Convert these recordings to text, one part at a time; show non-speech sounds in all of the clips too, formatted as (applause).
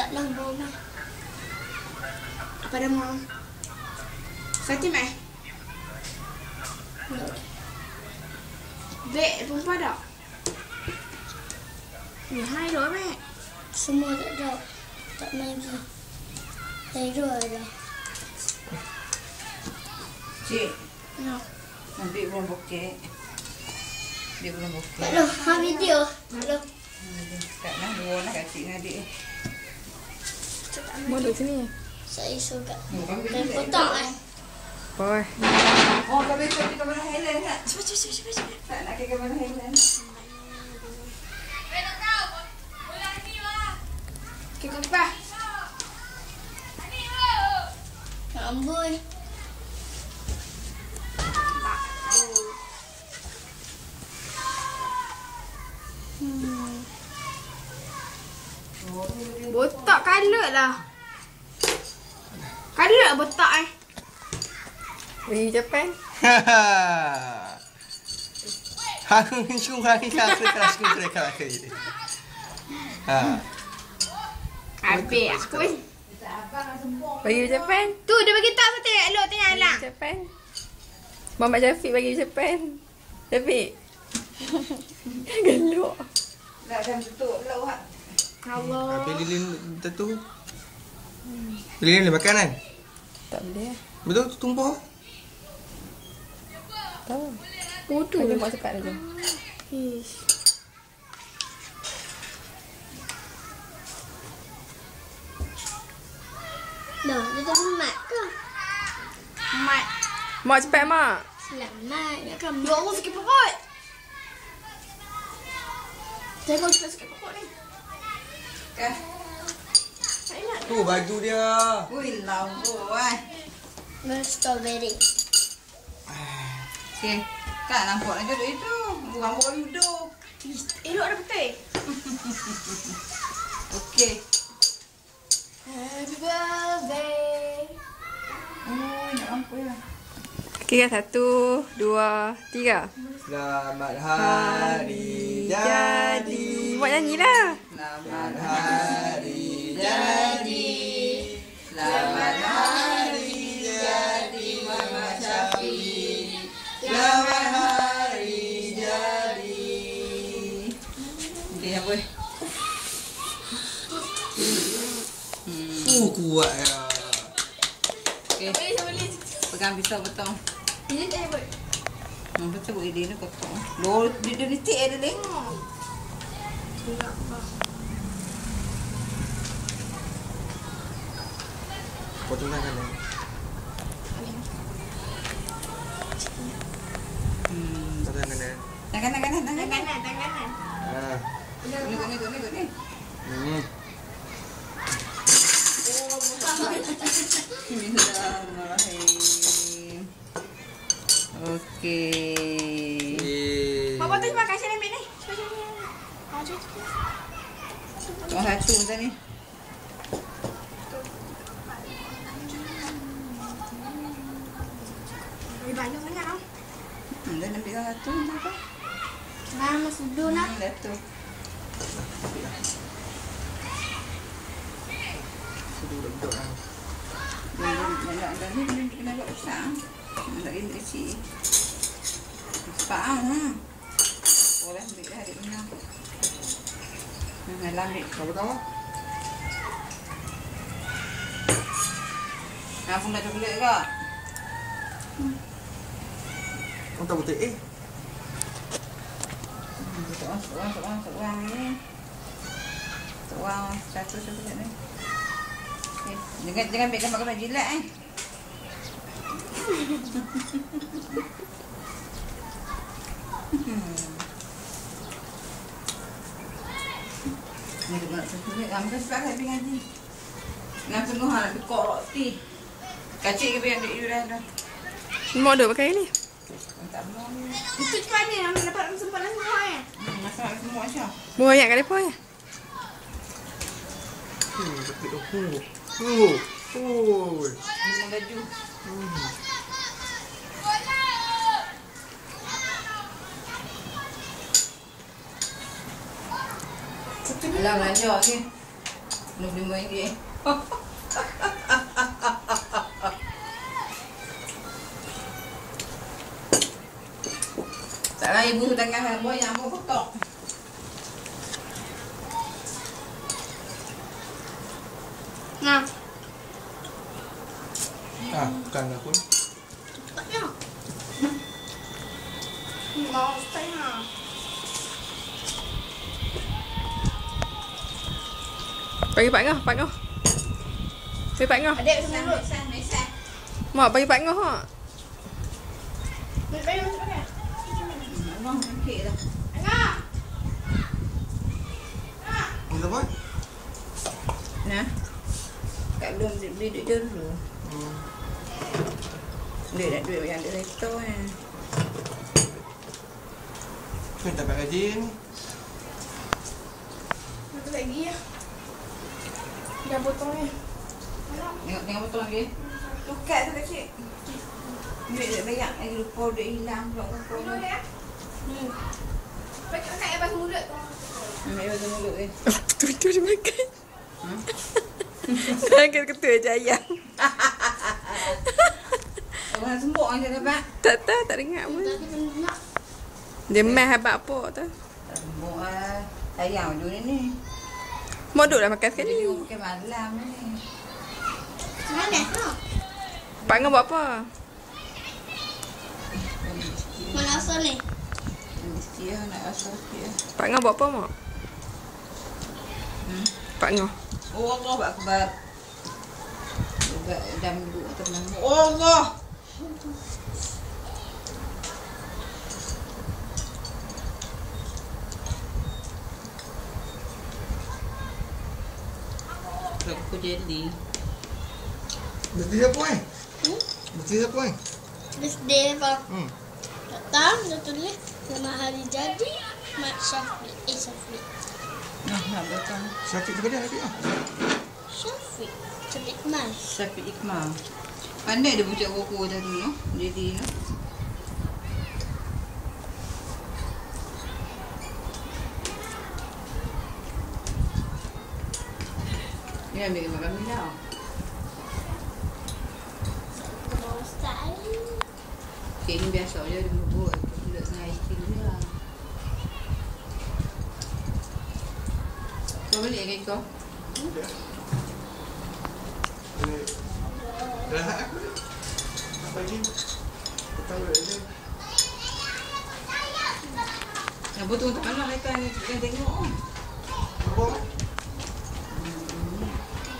Tak lah bawa Apa nama? Fatimah. Bek perempuan tak? Ni hai dua mek. Semua tak ada. Tak main lagi. Dari dua ada. Cik, Ya. nanti belum bokeh. Dia belum bokeh. Tak ada. Ha video. Tak ada. Tak nak dua nak kat cik dengan adik. Mau duduk sini. Saya suka. Dan potong eh. Boy. Oh, kau betul di kamera Helen? Cepat, cepat, cepat, cepat. Tak nak ke kamera Helen. Kau. Nak amboi. Botak kalut lah. Kalut botak eh. Pergi Japan. (laughs) Aku cuma hari kata kelas aku mereka lagi. Ha. Habis aku. Pergi Japan. Tu dia bagi tahu Fatih elok tengah lah. Pergi Japan. Muhammad Syafiq bagi Japan. Syafiq. (laughs) Geluk. Tak akan tutup lah. Wak. Allah. Habis lilin tentu. Lilin dia makan kan? Tak boleh. Betul tumpah. Tahu. Bodoh. Bagi mak sekat aja. Ish. Dah, dia tak mat ke? Mat. Mak cepat mak. Selamat. Ya kan? Ya Allah sikit pokok. Tengok cepat sikit pokok ni. Kan? Tu baju dia. Ui, lampu eh. Dengan strawberry. Okey. Tak nampak nak duduk itu. Bukan bukan duduk. Ish, Elok ada putih. (laughs) Okey. Happy birthday. Oh, nak lampu ya. Kira satu, dua, tiga. Selamat hari jadi. Buat nyanyilah. Selamat Kuat ya. Okey, Eh, saya boleh. pegang pisau potong. Ini tak hebat. Hmm, betul buat dia ni potong. Lo dia dia detik ada ni. Potong tangan dia. Hmm. Potong tangan dia. Tangan tangan tangan Tangan tangan. kanan, tangan kanan. Ha. Ni ni ni ni ni. Hmm. Bismillahirrahmanirrahim. Okey. Tu makan sini ambil ni. Cepat. Ah, cepat cepat. Tengok satu macam ni. Bagi banyak sangat tau. Hmm, dah ambil satu macam apa? Nah, masih dulu nak. Hmm, dah tu. Sudah duduk lah. Nak nak nak ni kena kena buat besar. Nak ini kecil. Cepat ah. Hmm. Boleh ambil dah adik punya. Hmm, dah ambil. Kau pertama? Nak pun dah coklat ke? Kau tak betul eh. Seorang, seorang, seorang, seorang ni. Seorang, satu, satu, satu ni. Okay. Jangan, jangan ambil gambar-gambar jilat eh. Hmm. Ni dia nak ni. Ambil sebab saya pergi ngaji. Nak penuh nak bekok roti. Kacik ke biar ambil dah dah. Mau duduk pakai ni. Tak mau ni. Itu cepat ni. Ambil dapat sempat lah semua eh. Hmm, masak semua Aisyah. Mau banyak kali pun ya. Hmm, tapi oh. Oh. Oh. Minum baju. Alah belajar ke? RM65. Tak lah ibu tangan buat yang mau kotak. Nah, Ah, bukan aku ni. cepatnya. Mau setengah. Bagi Pak Ngah, Pak Ngah. Bagi Pak Ngah. Adik Mesan, semua. mesan, mesan. Mak bagi Pak Ngah ha. Baik, baik, baik, baik. Abang okey dah. Tengah. Ni apa? Nah. Kat belum beli duit dulu. Hmm. Duit nak duit yang ada resto kan. Ni tak pakai gaji ni. Satu lagi ya. Dah potong ni. Tengok tengok betul lagi. Tukar tu kecil. Duit tak banyak lagi lupa duit hilang pula Dulu lupa. ya. Hmm. Baik kat atas mulut tu. Ambil baju mulut eh. (laughs) Tu tu dia makan. (laughs) Ha? Jangan ketua je ayam. (laughs) Orang sembuk aja dapat. Tak tahu, tak dengar pun. Nak. Dia meh habak apa tu. Tak sembuk ah. Sayang dulu ni. Mau duduk lah makan sekali. dia pakai malam ni. Mana? Ha. Pak Ngah buat apa? Mana asal ni? Mesti lah nak rasa sikit. Pak Ngah buat apa mak? Hmm? Pak Ngah. Oh Allah Akbar. Juga jam duduk tenang. Oh Allah. Aku jadi. Mesti siapa eh? Hmm? Mesti siapa eh? Birthday apa? Hmm. Datang, dia tulis nama hari jadi Mat Syafiq. Eh, Syafiq. Nah, nak datang. Sakit kepada hati ah. Syafiq. Syafiq Mas. Syafiq Ikmal. Pandai dia bucak koko tadi no. Jadi no. Ni ambil gambar kami dah. Mau style. Cik ni biasa je dia buat. Budak dengan Aikin dia lah. Kau balik ke kau? Ini. Dah aku ni. Apa ni? Kau tahu je. Yang betul untuk anak mereka ni kita tengok. oh. Apa? Tengok oh Pak Sahib kayu main. Hmm. Dia kata apa?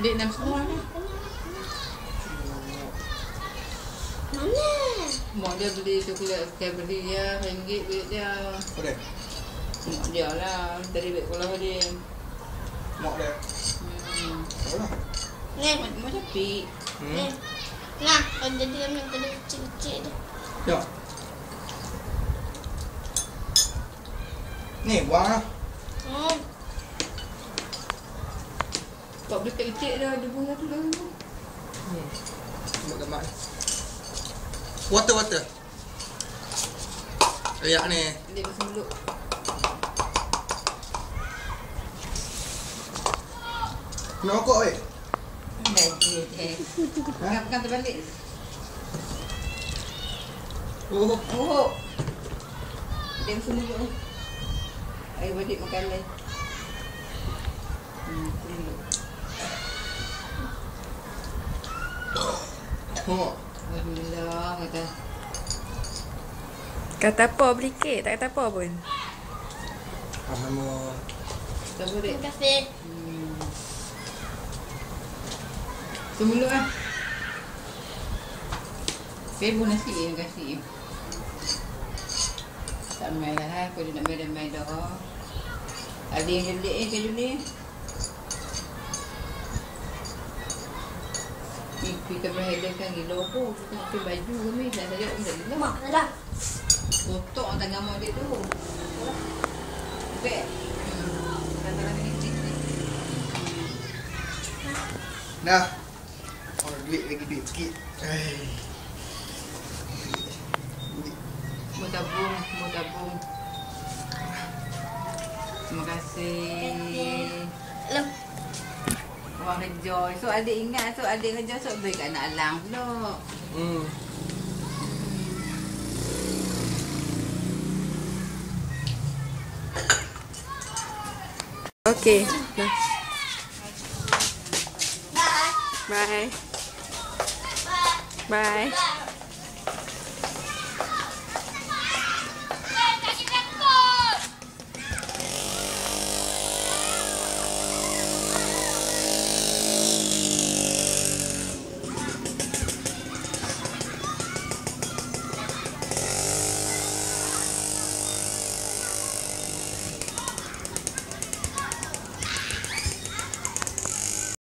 Adik enam semua ni. Mana? Mak dia beli coklat Cadbury dia, ringgit duit dia. Dia? Mak dia lah, dari duit sekolah dia. Mak dia. Hmm. Lah. Ni. Mak mak capik. Ni. Hmm. Nah, kalau jadi ambil tadi kecil-kecil tu. Ya. Ni buang lah. Oh, Kau beli kecil dah, dia bunga tu dah. Hmm. Buat gambar ni. Water, water. Ayak ni. Dia kasi mulut. Nak rokok weh? Dia eh. Terbalik. Oh. Oh. Dia kasi mulut. Ayo balik makan lain. Hmm, mulut. Oh. Alhamdulillah kata. Kata apa beli kek? Tak kata apa pun. Ah, nama. Tak boleh. terima kasih. Hmm. Tu mulut lah. Febo nasi terima kasih. Tak main lah, kau dia nak main dan main dah. Ada yang jelek eh kayu ni. Kita berhadapan di logo, kita pakai baju kami, dah saja orang tak gila. Mak dah. Kotok orang tangan mak dia tu. Ni, ni, ni. Dah. Oh, duit lagi duit sikit. Mau tabung, mau tabung. Terima kasih. Orang kerja. So adik ingat, so adik kerja, so beri kat anak alang pula. Hmm. Okay. Dah. Bye. Bye.